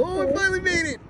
Oh, we finally made it.